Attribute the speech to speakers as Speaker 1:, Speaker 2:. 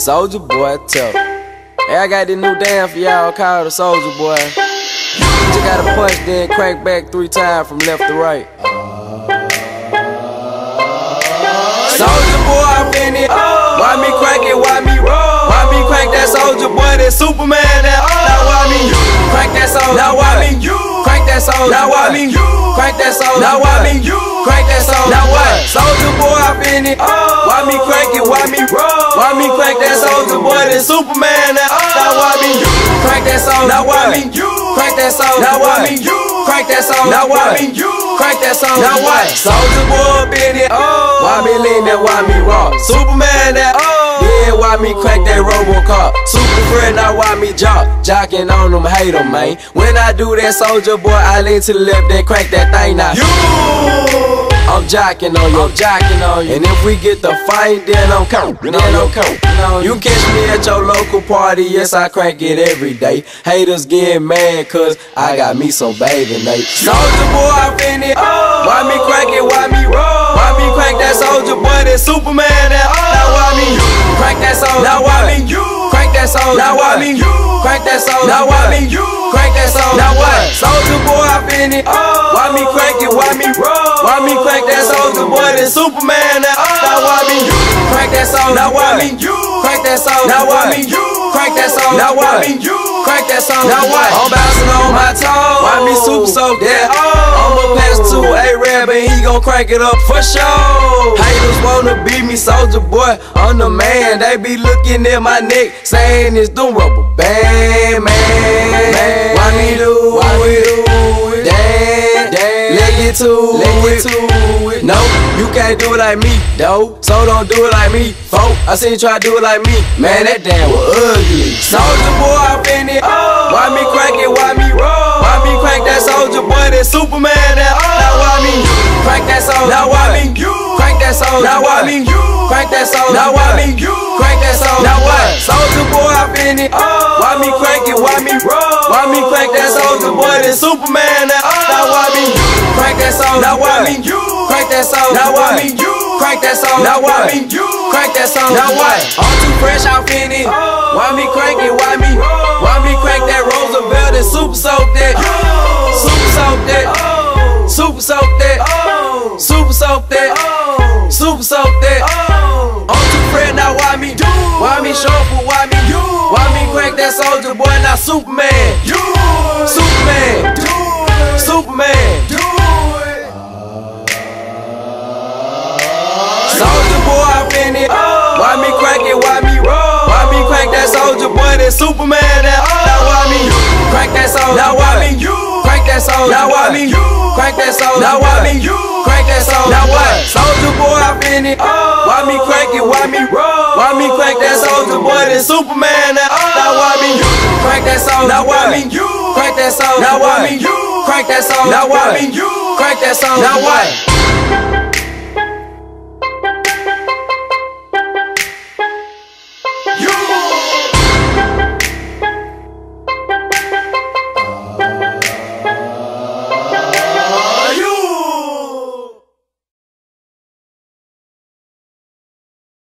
Speaker 1: Soldier boy tough. Hey, I got this new dance for y'all called the Soldier boy. You just gotta punch, then crank back three times from left to right. Soldier boy, I'm in it. Why me crank it? Why me roll? Why me crank that soldier boy? That Superman? That now why me crank that soldier? Now why me crank that soldier? Now why me crank that soldier? Now why me crank that soldier? Now what? Soldier boy, I'm in it. Why me crank it? Why me roll? Why me crank that soldier boy? That Superman? That uh. now why me crank that soldier? Now why me crank that soldier? Now why me crank that soldier? Now why me crank that soldier? Now what? Soldier boy, in it. Oh. Why me lean that? Why me rock? Superman? That oh. yeah, why me crack that Robocop? Super friend, now why me jock? Jocking on them, hate them, man. When I do that soldier boy, I lean to the left, then crank that thing now. You! I'm jocking on you, I'm jocking on you. And if we get the fight, then I'm coming, then I'm coming. You catch me at your local party, yes, I crank it every day. Haters get mad, cause I got me some bathing Nate. Soldier boy, I fin it. Why me crank it, why me roll? Why me crank that soldier boy, that Superman, that Now why me crank that soldier? Now why me crank that soldier? Now why me crank that soldier? Now why me crank that soldier? Now what? Soldier boy, I fin it. Why me crank it, why me roll? Why me crank that soldier boy, that Superman, that Now why me crank that soldier? Now why me crank that soldier? Now why me crank that soldier? Now why me crank that soldier? Now what? I'm bouncing on my toes. Why me super soak that? I'ma pass to A-Rab and he gon' crank it up for sure. Haters wanna beat me, soldier boy. I'm the man. They be looking at my neck, saying it's the rubber band, to Let it. No, you can't do it like me, though. So don't do it like me, folk. I seen you try to do it like me. Man, that damn was ugly. Soldier boy, I fin it. Why me crank it? Why me roll? Why me crank that soldier boy? That Superman? That now why me crank that soldier? Now why me crank that soldier? Now why me crank that soldier? Now why me crank that soldier? Now what? Soldier boy, I fin it. Oh. Why me crank it? Why me roll? Why me crank that soldier boy? That Superman? That uh, now why me crank that soldier? Now why me crank that soldier? Now why me crank that soldier? Now why me crank that soldier? Now what? I'm too fresh, I'm finna. Oh. Why me crank it? Why me? Why me crank that Roosevelt and super soak that? Oh. Super soak that. Oh. Super soak that. Super soak that. Super soak that. I'm too fresh now. Why me? Why me shuffle? Why? Why that soldier boy? Now Superman. You Superman. Do it. Superman. Do it. Soldier boy, I fin it. Why me crank it? Why me roll? Why me crank that soldier boy? That Superman? That now why me crank that soldier? Now why me crank that soldier? Now why me crank that soldier? Now why me crank that soldier? Now what? Soldier boy, I fin it. Why me crank it? Why me roll? Why me crank that soldier boy? That Superman? That me crank that soldier? Now why me crank that soldier? Now why me crank that soldier? Now why me crank that soldier? Now what?